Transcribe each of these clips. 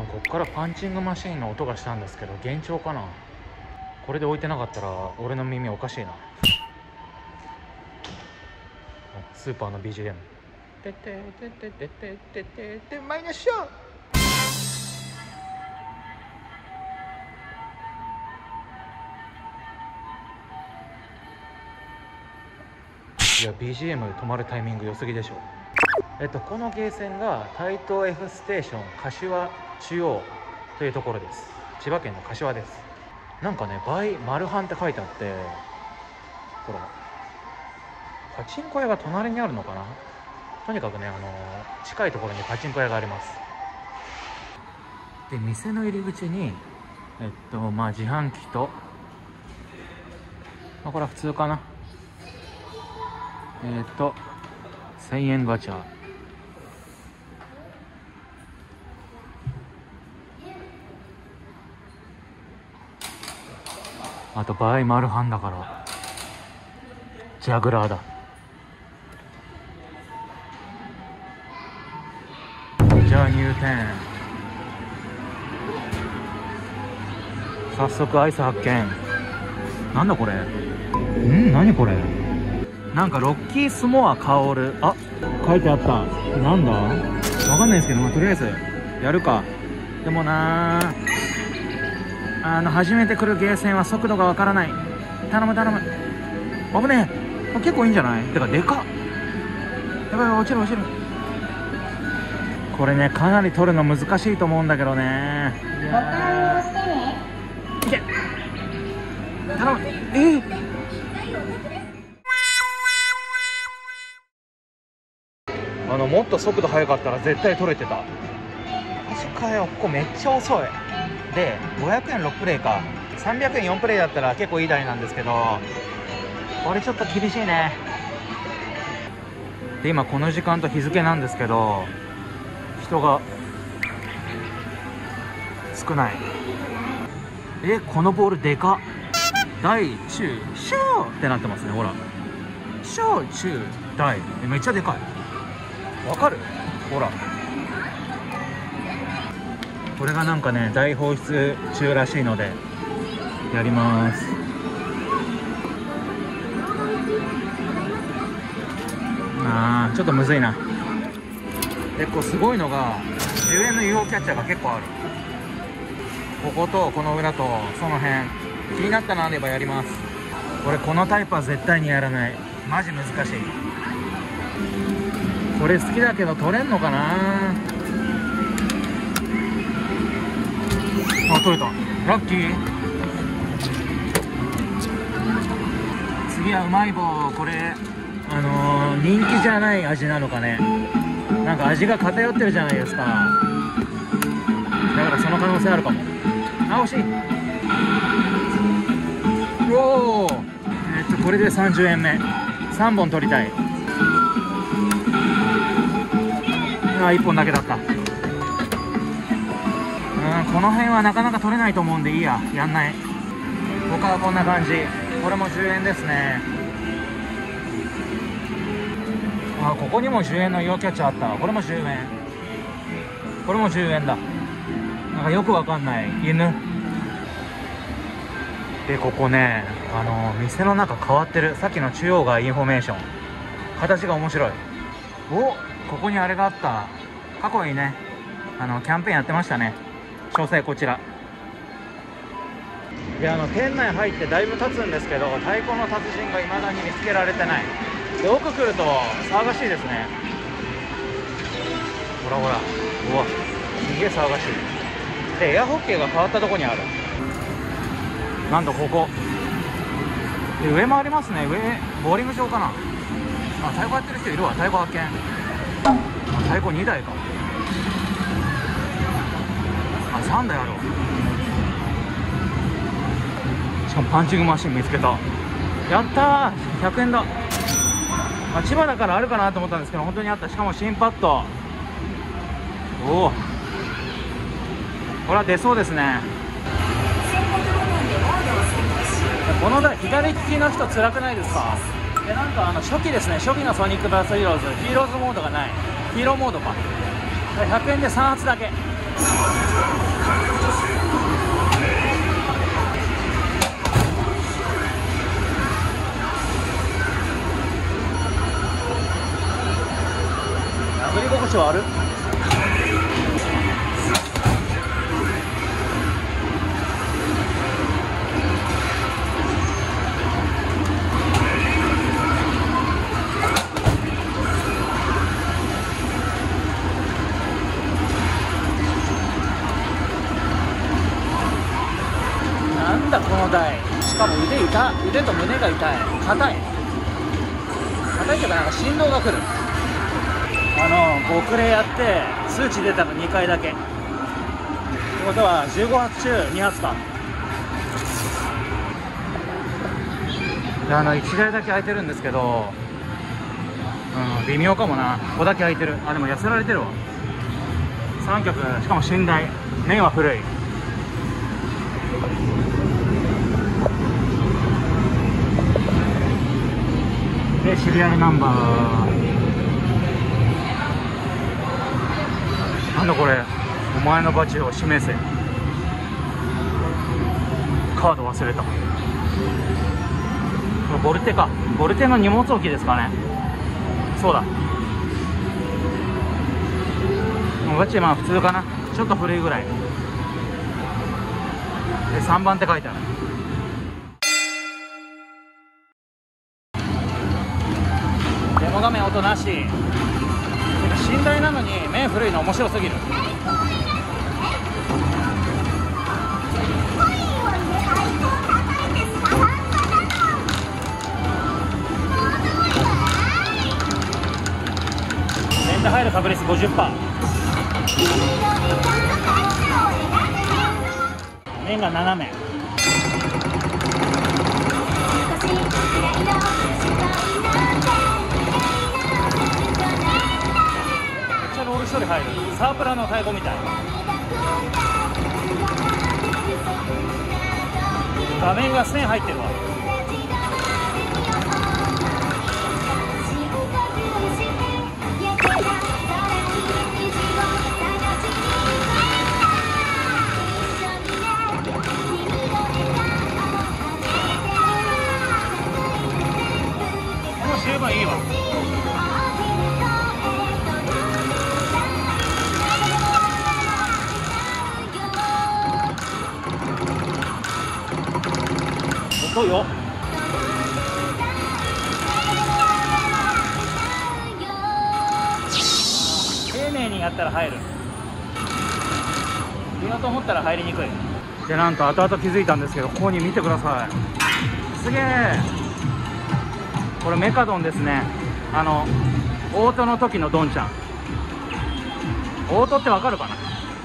あこっからパンチングマシーンの音がしたんですけど幻聴かな？これで置いてなかったら俺の耳おかしいな。スーパーの BGM てててててててててマイナスショー。いや BGM 止まるタイミング良すぎでしょ。えっとこのゲーセンが台東 F ステーション柏中央というところです。千葉県の柏です。なんかね倍マルハンって書いてあってほらパチンコ屋が隣にあるのかな？とにかくねあの近いところにパチンコ屋があります。で店の入り口にえっとまあ自販機と、まあ、これは普通かな。えっと1000円ガチャあと倍マルハンだから。ジャグラーだ。じゃあ入店。早速アイス発見。なんだこれ。ん何これ。なんかロッキースモア香る。あ書いてあった。なんだ。わかんないですけど、まあ、とりあえずやるか。でもなー。あの初めて来るゲーセンは速度がわからない。頼む頼む。危ねえ。結構いいんじゃない？てかでかっ。やばい落ちる落ちる。これねかなり取るの難しいと思うんだけどね。いけ。頼む。え？ーあのもっと速度速かったら絶対取れてた。マジかよ。ここめっちゃ遅い。で500円6プレイか。300円4プレイだったら結構いい台なんですけどこれちょっと厳しいね。で今この時間と日付なんですけど人が少ない。えこのボールでかっ。大中小ってなってますねほら。小中大めっちゃでかい。わかる？ほら。これがなんかね大放出中らしいのでやります。あーちょっとむずいな。でこうすごいのが10円の UFO キャッチャーが結構ある。こことこの裏とその辺。気になったのあればやります。これこのタイプは絶対にやらない。マジ難しい。これ好きだけど取れんのかな？あ取れた。ラッキー。次はうまい棒。これあのー、人気じゃない味なのかね。なんか味が偏ってるじゃないですか。だからその可能性あるかも。あ惜しい。おおえっとこれで30円目。3本取りたい。あ1本だけだった。うんこの辺はなかなか取れないと思うんでいいや。やんない。他はこんな感じ。これも10円ですね。あここにも10円の UFOキャッチャーあったこれも10円。これも10円だ。なんかよくわかんない。犬。でここねあの店の中変わってる。さっきの中央がインフォメーション。形が面白い。おここにあれがあった。過去にねあのキャンペーンやってましたね。詳細こちら。であの店内入ってだいぶ経つんですけど太鼓の達人が未だに見つけられてない。で奥来ると騒がしいですね。ほらほら。うわすげえ騒がしい。でエアホッケーが変わったとこにある。なんとここ。で上もありますね。上ボーリング場かな。あ太鼓やってる人いるわ。太鼓発見。太鼓2台か。あ3台あるわしかもパンチングマシン見つけた。やったー。100円だ、まあ、千葉だからあるかなと思ったんですけど本当にあった。しかも新パッド。おおこれは出そうですね。この台左利きの人辛くないですか？でなんかあの初期ですね。初期のソニックバースヒーローズ。ヒーローズモードがない。ヒーローモードか。100円で3発だけ。殴り心地はある？なんだこの台。しかも腕痛腕と胸が痛い。硬い。硬いけどなんか振動がくる。あの極例やって数値出たの2回だけ。ってことは15発中2発か。あの1台だけ空いてるんですけどうん微妙かもな。ここだけ空いてる。あでも痩せられてるわ。3曲しかも寝台。麺は古い。でシリアルナンバー。なんだこれ。お前のバチを示せ。カード忘れた。ボルテか。ボルテの荷物置きですかね。そうだ。もうバチまあ普通かな。ちょっと古いぐらい。で3番って書いてある。デモ画面音なし。寝台なのに面古いの面白すぎる。面で入る確率50%面が斜め。ちゃロール処理入るサープラの太鼓みたい画面が線入ってるわ。音よ。丁寧にやったら入る。入れようと思ったら入りにくい。でなんと後々気づいたんですけどここに見てください。すげえ。これメカドンですね。あのオートの時のドンちゃん。オートってわかるかな？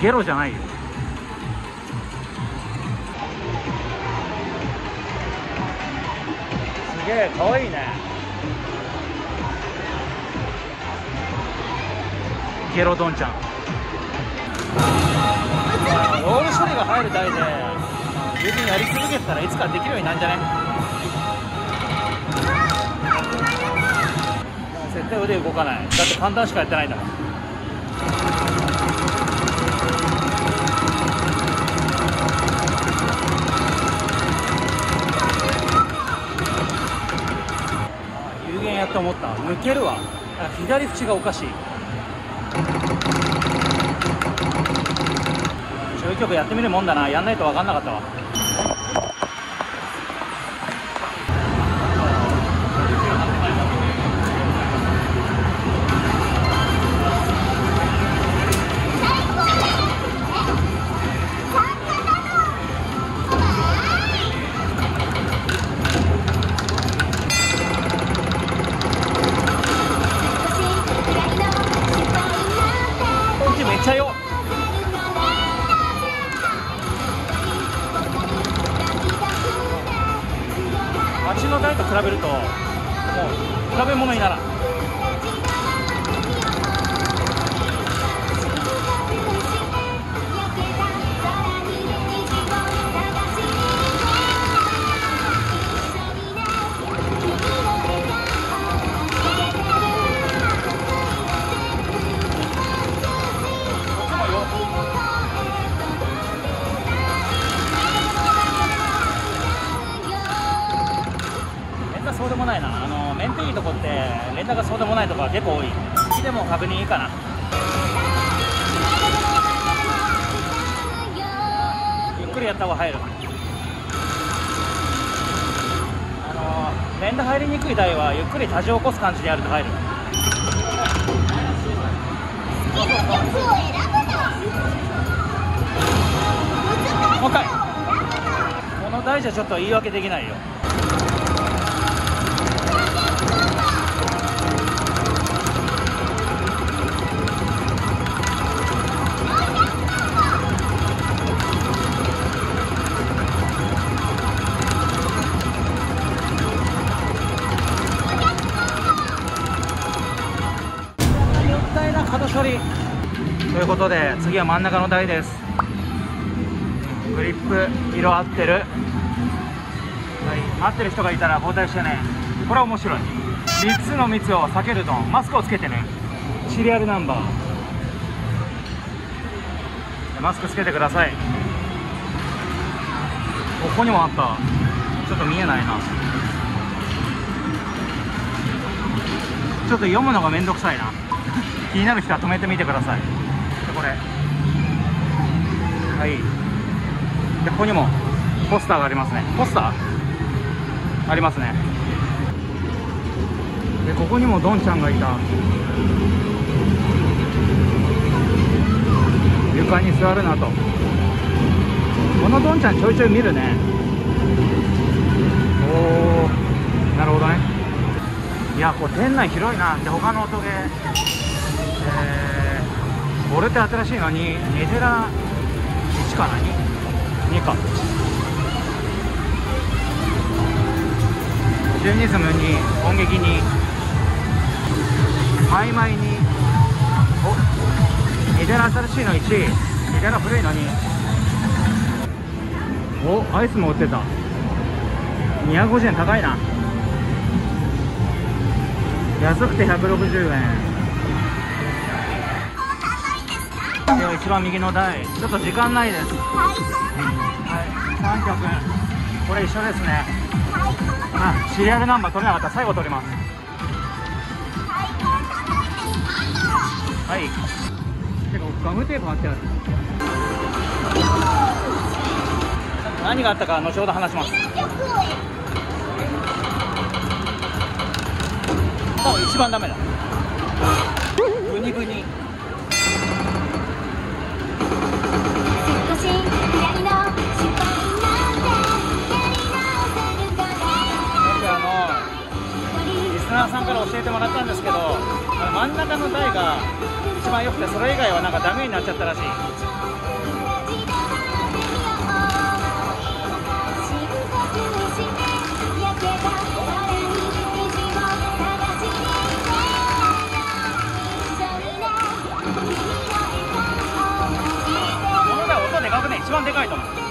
ゲロじゃないよ。げえかわいいね。ゲロドンちゃん。ロール処理が入る台で十分やり続けてたらいつかできるようになるんじゃね？絶対腕動かない。だって簡単しかやってないんだもんって思った。抜けるわ。左縁がおかしい。中距離やってみるもんだな。やんないと分かんなかったわ。な。ゆっくりやった方が入る。あの連打入りにくい台はゆっくり多重起こす感じでやると入る。もう一回。この台じゃちょっと言い訳できないよ。ということで次は真ん中の台です。グリップ色合ってる。はい合ってる人がいたら交代してね。これは面白い。3つの密を避けるとマスクをつけてね。シリアルナンバー。マスクつけてください。ここにもあった。ちょっと見えないな。ちょっと読むのがめんどくさいな。気になる人は止めてみてください。これ。はい。でここにもポスターがありますね。ポスター？ありますね。でここにもドンちゃんがいた。床に座るなと。このドンちゃんちょいちょい見るね。おおなるほどね。いやこれ店内広いな。で他の音ゲー。えー、これって新しいのにネテラ1かな 2, 2かジュニズムに音劇にマイマイにおネテラ新しいの1ネテラ古いのに。おアイスも売ってた。250円高いな。安くて160円。一番右の台。ちょっと時間ないです。はい。3曲。これ一緒ですね。あシリアルナンバー取れなかった。最後取ります。はい。結構ガムテープ貼ってある。何があったか後ほど話します。一番ダメだから教えてもらったんですけど真ん中の台が一番良くてそれ以外はなんかダメになっちゃったらしい。この台音でかくね。一番でかいと思う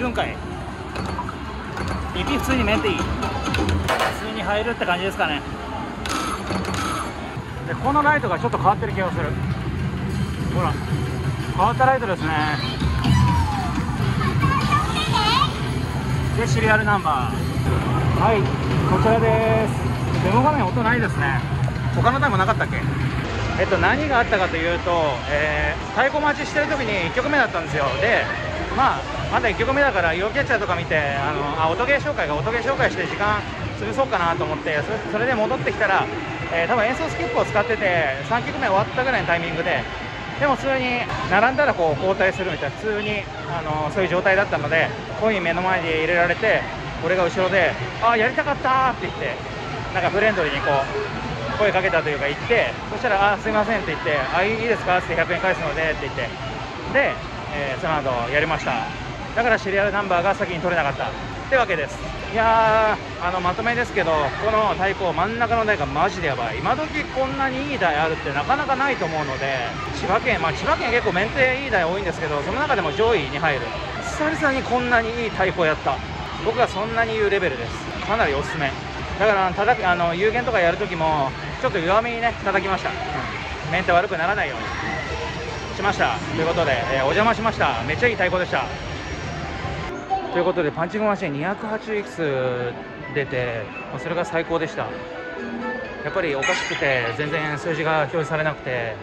入るんかい。EP 普通にメンテいい。普通に入るって感じですかね。でこのライトがちょっと変わってる気がする。ほら。変わったライトですね。でシリアルナンバー。はいこちらです。デモ画面音ないですね。他の台もなかったっけ？えっと何があったかというと、えー、太鼓待ちしてる時に1曲目だったんですよ。でまあまだ1曲目だから UO キャッチャーとか見てあのあ音ゲー紹介が音ゲー紹介して時間潰そうかなと思ってそれで戻ってきたら、えー、多分演奏スキップを使ってて3曲目終わったぐらいのタイミングででも普通に並んだらこう交代するみたいな普通にあのそういう状態だったのでコイン目の前に入れられて俺が後ろで「あやりたかった」って言ってなんかフレンドリーにこう声かけたというか言ってそしたら「あすいません」って言って「あいいですか?」って100円返すのでって言ってで、えーその後やりました。だからシリアルナンバーが先に取れなかった。ってわけです。いやーあのまとめですけどこの太鼓真ん中の台がマジでやばい。今時こんなにいい台あるってなかなかないと思うので千葉県まあ千葉県結構メンテいい台多いんですけどその中でも上位に入る。久々にこんなにいい太鼓やった。僕はそんなに言うレベルです。かなりおすすめ。だから叩きあの有限とかやるときもちょっと弱めにね叩きました、うん。メンテ悪くならないように。しました。ということで、えー、お邪魔しました。めっちゃいい太鼓でした。ということでパンチングマシン 280X 出てそれが最高でした。やっぱりおかしくて全然数字が表示されなくて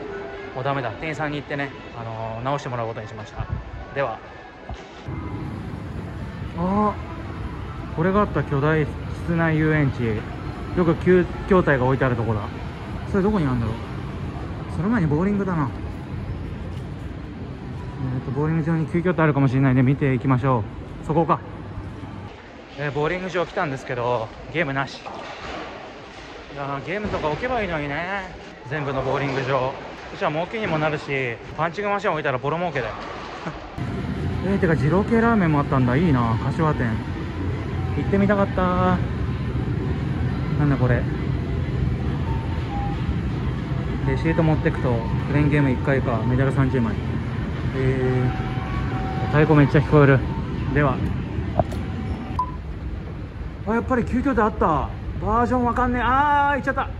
もうダメだ。店員さんに行ってね、あのー、直してもらうことにしました。では。あこれがあった。巨大室内遊園地。よく旧筐体が置いてあるとこだ。それどこにあるんだろう。その前にボーリングだな。えーとボーリング場に急遽ってあるかもしれないんで見ていきましょう。そこか、えー、ボーリング場来たんですけどゲームなし。いやゲームとか置けばいいのにね。全部のボーリング場。そしたら儲けにもなるしパンチングマシン置いたらボロ儲けだよ。えー、てか二郎系ラーメンもあったんだ。いいな柏店。行ってみたかった。なんだこれ。レシート持ってくとクレーンゲーム1回かメダル30枚。えー、太鼓めっちゃ聞こえる。では。あやっぱり急遽であった。バージョンわかんねえ。あー行っちゃった